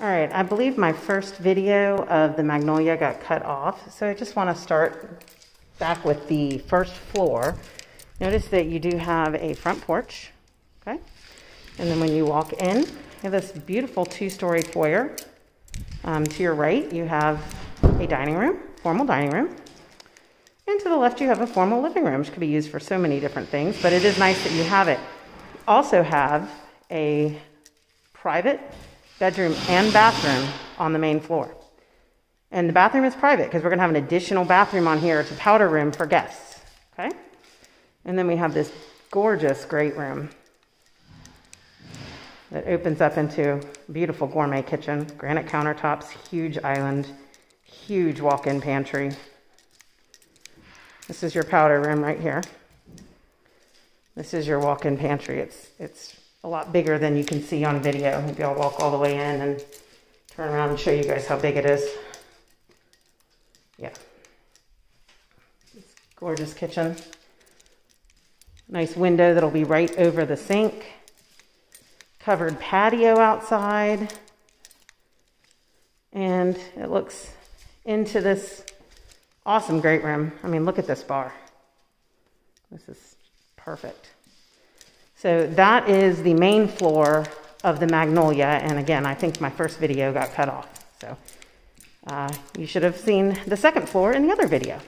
All right, I believe my first video of the Magnolia got cut off, so I just want to start back with the first floor. Notice that you do have a front porch, okay? And then when you walk in, you have this beautiful two-story foyer. Um, to your right, you have a dining room, formal dining room. And to the left, you have a formal living room, which could be used for so many different things, but it is nice that you have it. Also have a private bedroom and bathroom on the main floor. And the bathroom is private because we're going to have an additional bathroom on here. It's a powder room for guests. Okay? And then we have this gorgeous great room that opens up into beautiful gourmet kitchen, granite countertops, huge island, huge walk-in pantry. This is your powder room right here. This is your walk-in pantry. It's it's a lot bigger than you can see on video. Maybe I'll walk all the way in and turn around and show you guys how big it is. Yeah. It's gorgeous kitchen. Nice window that'll be right over the sink. Covered patio outside. And it looks into this awesome great room. I mean, look at this bar. This is perfect. So that is the main floor of the Magnolia. And again, I think my first video got cut off. So uh, you should have seen the second floor in the other video.